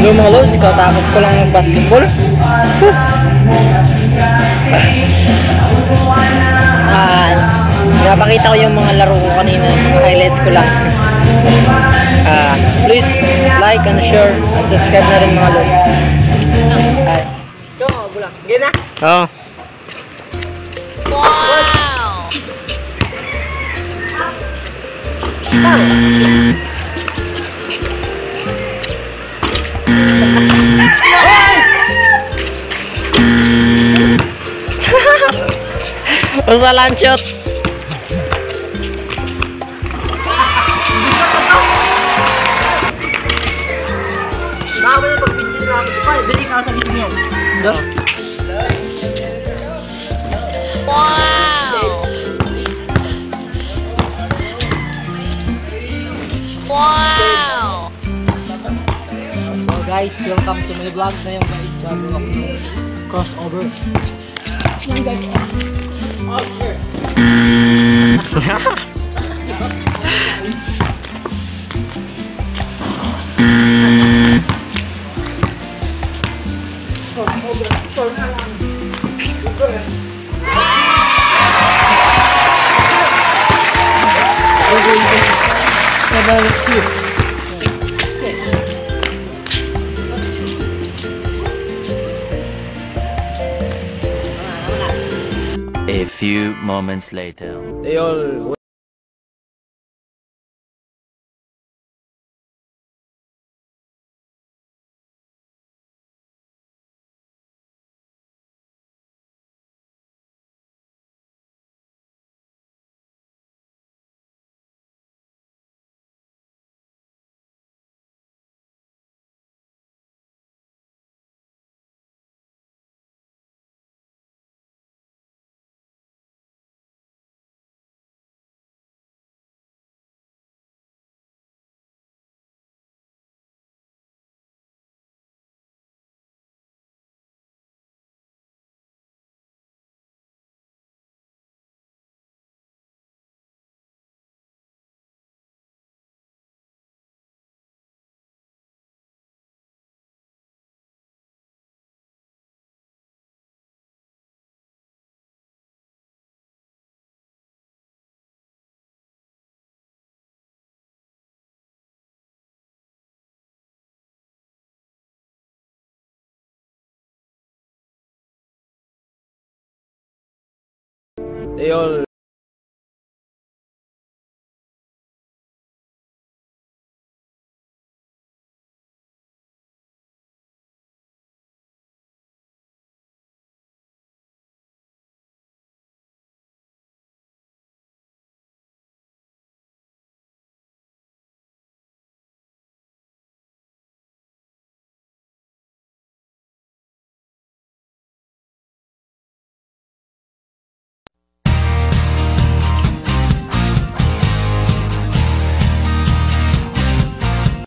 mga lods, katapos ko lang mag-basketball. Whew. Ah, pinapakita ko yung mga laro ko kanina, mga highlights ko lang. Ah, please like and share at subscribe na rin mga lods. Ay. Ito, bulang. Gina? Oo. Usa lanchot. Bawal na pag-video na ako. Pa, dali ka sa video niyan. Do. So guys, welcome to my vlog na yung guys. Bago ako crossover. Yan guys. Over. Crossover. A few moments later. They all Ellos